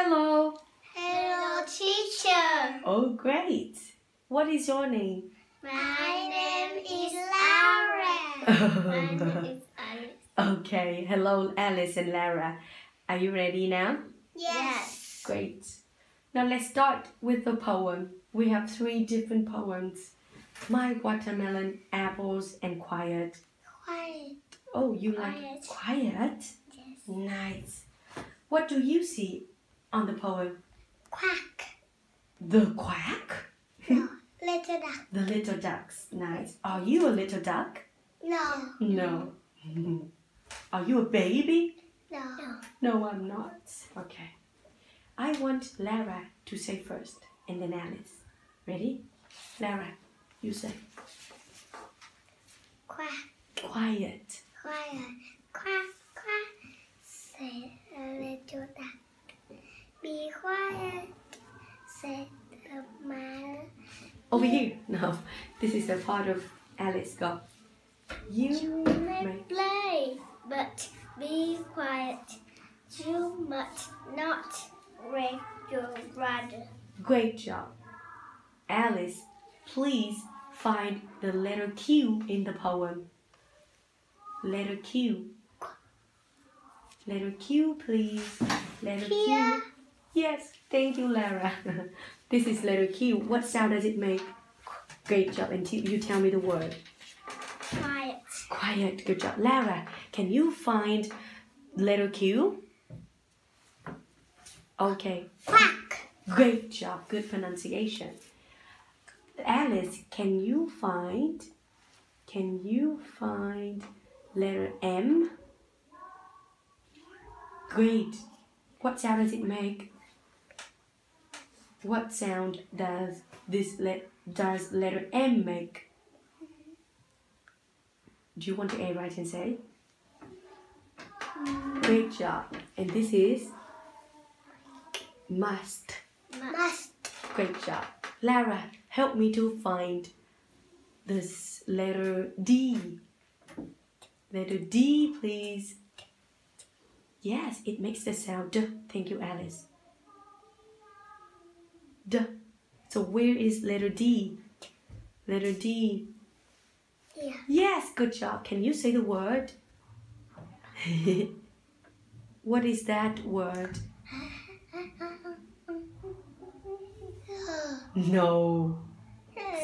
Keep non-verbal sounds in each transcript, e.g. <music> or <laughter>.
Hello. Hello, teacher. Oh, great. What is your name? My name is Lara. My name is Alice. okay. Hello, Alice and Lara. Are you ready now? Yes. Great. Now let's start with the poem. We have three different poems. My watermelon, apples, and quiet. Quiet. Oh, you like Quiet. quiet? Yes. Nice. What do you see on the poem? Quack. The quack? No. <laughs> Little duck. The little ducks. Nice. Are you a little duck? No. No. <laughs> Are you a baby? No. No, I'm not. Okay. I want Lara to say first and then Alice. Ready? Lara, you say Quack. quiet. Quiet. Quack. Quack. Said a uh, little duck. Be quiet. Said the man. Over here. No, this is a part of Alice. Go. You You may may. play, but be quiet. You must not wake your brother. Great job. Alice, please find the letter Q in the poem. Letter Q. Letter Q, please. Letter Q. Yes, thank you, Lara. <laughs> this is letter Q. What sound does it make? Great job. And you tell me the word. Quiet. Quiet. Good job. Lara, can you find letter Q? Okay. Quack. Great job. Good pronunciation. Alice, can you find can you find letter M? Great. What sound does it make? What sound does this let does letter M make? Do you want to A right and say? Great job. And this is must. Must. Great job. Lara, help me to find this letter D. Letter D, please. Yes, it makes the sound D. Thank you, Alice. D. So where is letter D? Letter D. Here. Yes, good job. Can you say the word? <laughs> what is that word? <laughs> No.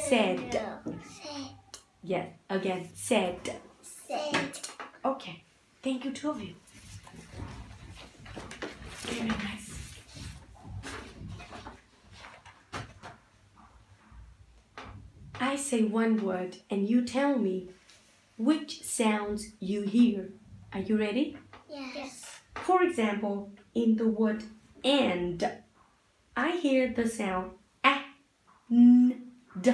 Said. Said. Yes, again, said. Said. Okay, thank you, two of you. Very nice. I say one word and you tell me which sounds you hear. Are you ready? Yes. For example, in the word and, I hear the sound a, n, d.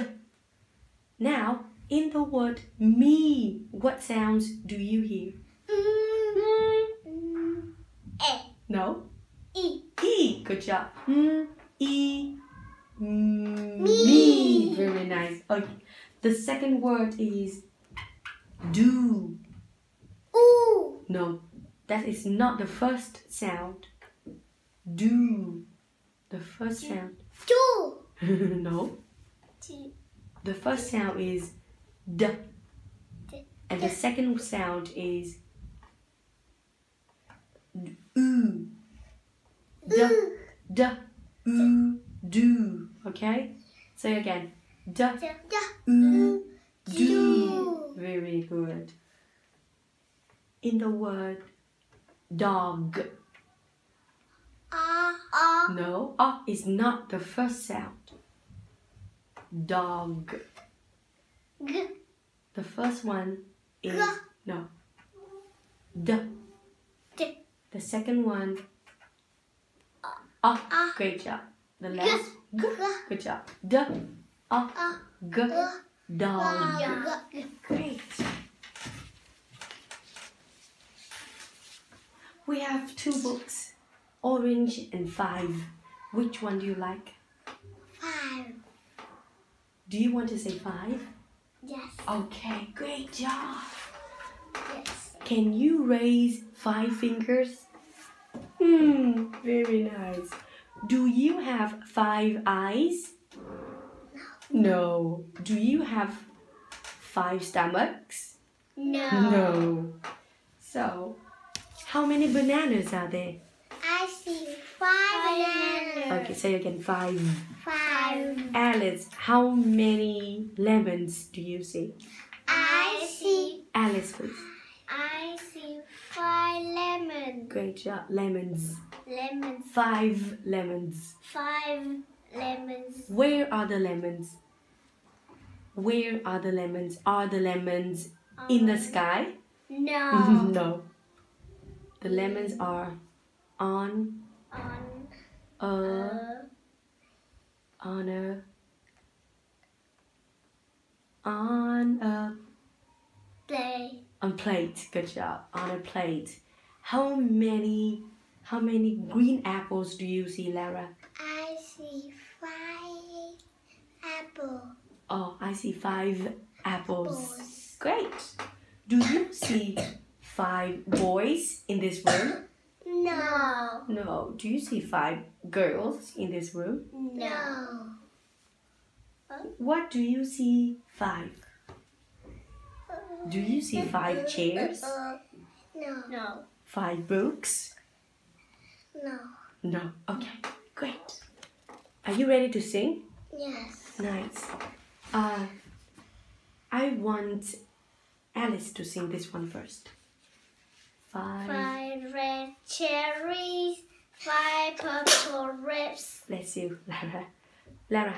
Now, in the word me, what sounds do you hear? Mm. A. No? E. E. Good job. Mm, e, mm, Mm, me. me. Very nice. Okay. The second word is do. Ooh. No, that is not the first sound. Do. The first sound. Two. <laughs> no. Two. The first sound is d. D. And the second sound is d- oo. D. D. Oo. Do. Okay? Say again. D. Da. Oo. Do. Do. Very good. In the word dog. Ah. Ah. No, ah is not the first sound. Dog. G. The first one is G. no. D. D. The second one. Ah. Great job. The last. G. Good job. D. G. G. Dog. Great. We have two books, Orange and Five. Which one do you like? Five. Do you want to say five? Yes. Okay, great job. Yes. Can you raise five fingers? Hmm, very nice. Do you have five eyes? No. Do you have five stomachs? No. No. So, how many bananas are there? I see five bananas. Okay, say again five. Five. Alice, how many lemons do you see? I see. Alice, please. I see five lemons. Great job. Lemons. Lemons. Five lemons. Five lemons. Where are the lemons? Where are the lemons? Are the lemons in the um, sky? No. <laughs> no. The lemons are on On a a on a on a plate. on plate. Good job. On a plate. How many how many green apples do you see, Lara? I see five apple. Oh, I see five apples. Apples. Great. Do you see five boys in this room? No. No. Do you see five girls in this room? No. Uh, what do you see five? Do you see five chairs? Uh, no. No. Five books? No. No. Okay. Great. Are you ready to sing? Yes. Nice. Uh, I want Alice to sing this one first. Five. Five red cherries. Five purple grapes. Bless you, Lara. Lara.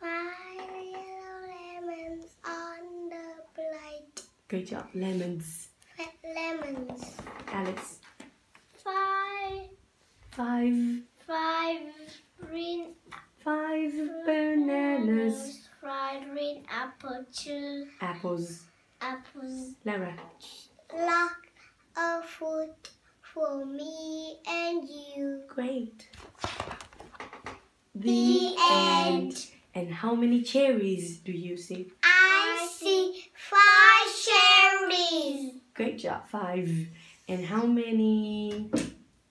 Five yellow lemons on the plate. Great job. Lemons. Red lemons. Alice. Five. Five. Green Five bananas. Fried green apple juice. Apples. Apples. Lara. Lock of food for me and you. Great. The end. And how many cherries do you see? I see five cherries. Great job. Five. And how many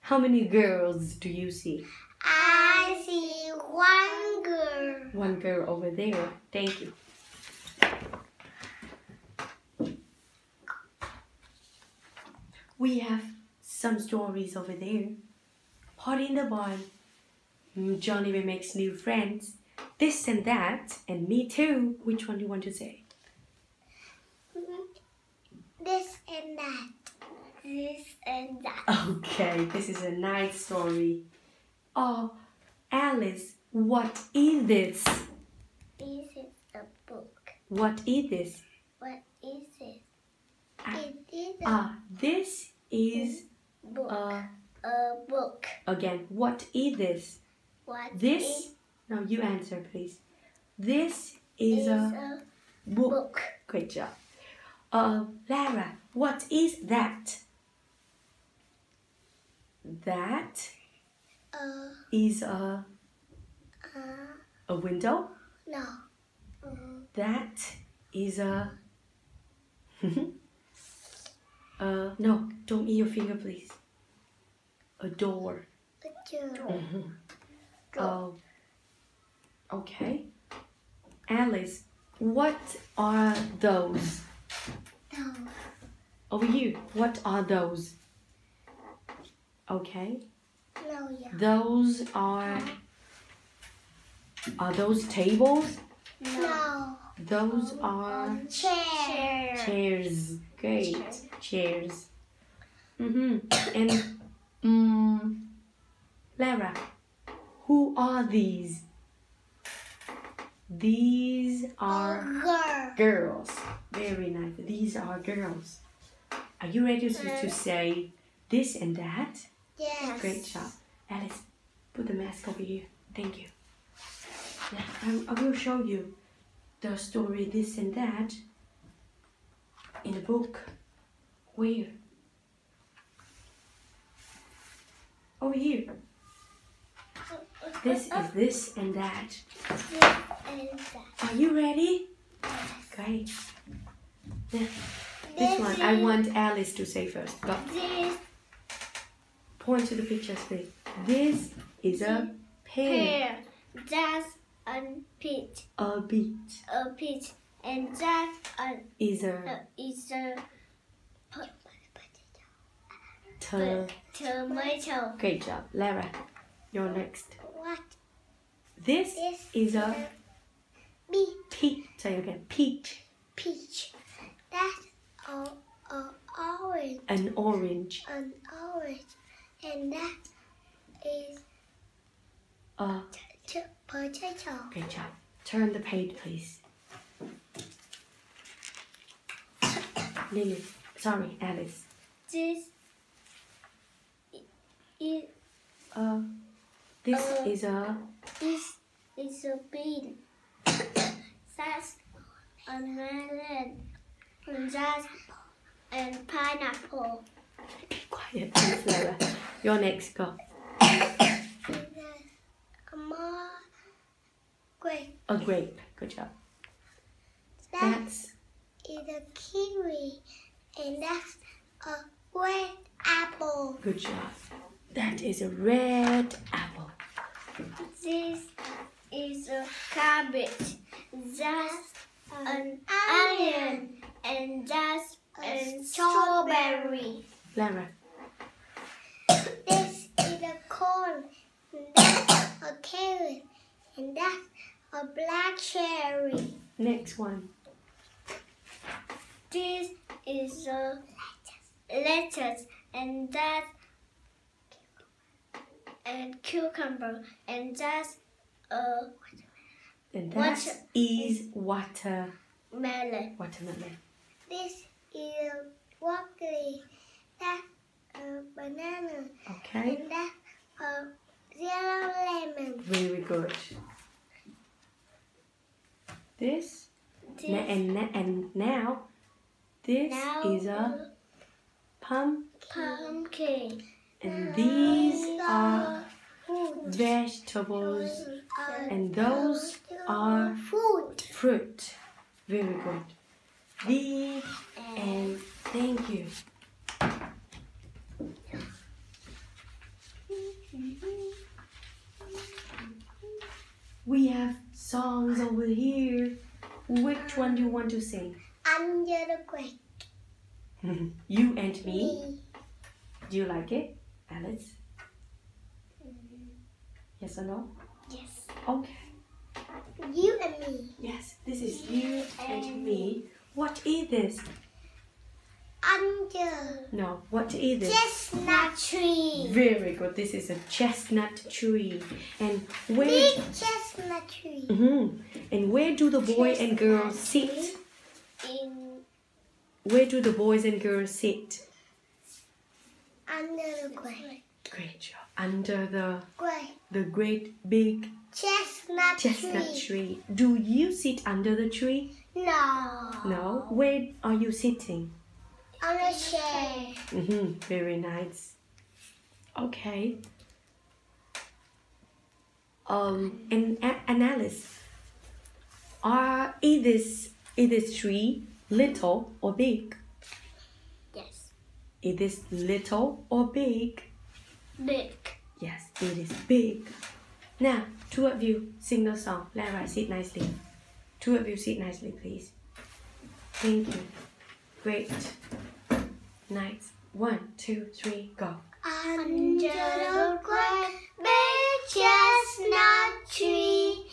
how many girls do you see? I see one girl. One girl over there. Thank you. We have some stories over there. Party in the barn. Johnny makes new friends. This and that, and me too. Which one do you want to say? This and that. This and that. Okay, this is a nice story. Oh, Alice, what is this? This is a book. What is this? What is it? Ah. It is a Ah, this is book. uh a book. again. What is this? What This? is No, you answer, please. This is is a a book. book? Great job. Uh, Lara, what is that? That Uh, is a uh, a window. no. Uh, That is a. <laughs> uh, no, don't eat your finger, please. A door. a door. Oh. Okay. Alice, what are those? No. Over here, what are those? Okay. No, yeah. Those are. Are those tables? No. Those are chairs. chairs. Great. Chairs. Mm-hmm. And, um, Lara, who are these? These are Girl. girls. Very nice. These are girls. Are you ready to, to say this and that? Yes. Great job. Alice, put the mask over here. Thank you. Yeah, I, I will show you the story this and that in a book. Where? Over here. This is this and that. This and that. Are you ready? Great. Yeah, this one, I want Alice to say first. Go. This Point to the picture please. This is a pear. pear. That's a peach. A beet A peach. And that a, is a, a is a tomato. Great job, Lara. You're next. What This is is a peach. Say again, peach. Peach. That's a, a orange. An orange. An orange. And that is A t- potato. great job. Turn the page, please. Lily, sorry, Alice. This is Uh, this Uh, is a This is a bean. <coughs> That's a melon. And that's and pineapple. be quiet, please, Lara. You're next. Go. And that's a more grape. A grape. Good job. That That's is a kiwi. And that's a red apple. good job. That is a red apple. This is a cabbage. That's an onion. And that's a strawberry. Lara. Is a corn. And that's a carrot. And that's a black cherry. Next one. This is a lettuce. And that's a cucumber. And that's a And What- that is water melon. watermelon. This is broccoli. That's a banana. Okay. And that's a yellow lemon. Very good. This This and and now this now is a pump pumpkin. and these are vegetables Uh, and those are food. fruit. Very good. The and thank you. We have songs over here. Which one do you want to sing? Under the grape. you and me. Me. Do you like it, Alice? Yes or no? Yes. Okay. You and me. Yes, this is you and me. What is this? Under. No, what is this? Chestnut tree. Very good. This is a chestnut tree. And where Big chestnut tree. Mhm. and where do the boy and girl sit? In Where do the boys and girls sit? under the grape. Great job. Under the Grape. the great big Chestnut, chestnut tree. tree. Do you sit under the tree? No. No. Where are you sitting? On a chair. Mm-hmm. Very nice. Okay. Um, and and Alice, are is this is this tree little or big? Yes. Is this little or big? Big. Yes, it is big. Now, two of you sing the song. Lara, sit nicely. Two of you sit nicely, please. Thank you. Great. Nice. One, two, three, go. Under the great big chestnut tree,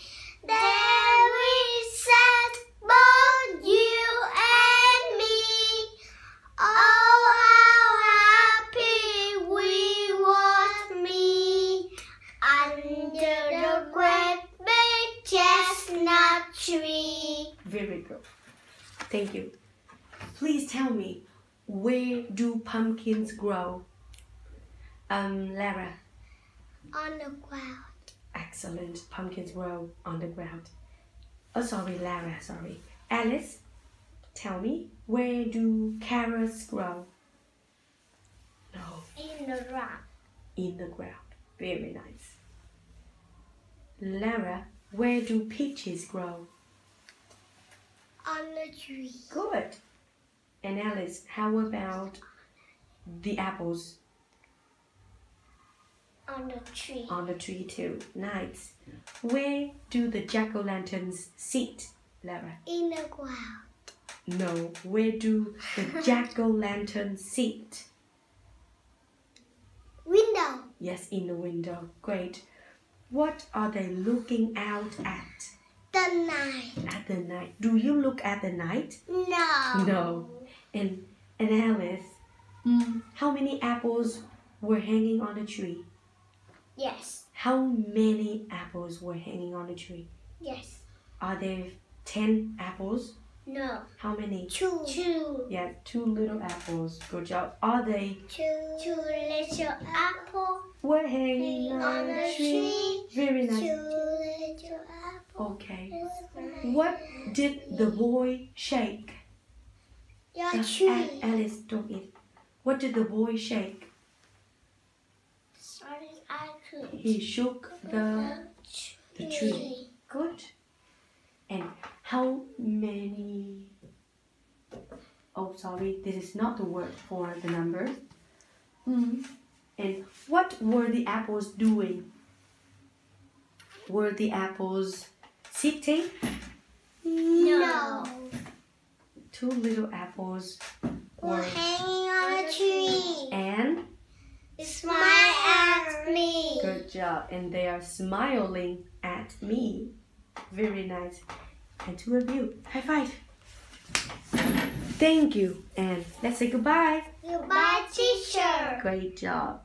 there we sat, both you and me. Oh, how happy we was me under the great big chestnut tree. Very good. Thank you. Please tell me, where do pumpkins grow? Um, Lara. On the ground. Excellent. Pumpkins grow on the ground. Oh, sorry, Lara, sorry. Alice, tell me, where do carrots grow? No, In the ground. in the ground. Very nice. Lara, where do peaches grow? On the tree. Good. And Alice, how about the apples? on the tree. On the tree too. Nice. Where do the jack o' lanterns sit, Lara? In the ground. No. Where do the <laughs> jack o' lanterns sit? Window. Yes, in the window. Great. What are they looking out at? The night. At the night. Do you look at the night? No. No. And and Alice, mm, how many apples were hanging on the tree? Yes. How many apples were hanging on the tree? Yes. Are there ten apples? No. How many? Two. Two. Yeah, two little apples. Good job. Are they Two. Two little apple. were hanging on the tree? Very Two nice. little apple. Okay. What did the boy shake? Your tree. Alice, don't eat. What did the boy shake? Sorry, I could. He shook the the tree. Good. And how many? Oh, sorry, this is not the word for the numbers. Mm. And what were the apples doing? Were the apples sitting? No. Two little apples We're were hanging on a tree. and Smile at me. good job. And they are smiling at me. Very nice. And two of you, high five. Thank you. And let's say goodbye. Goodbye, teacher. Great job.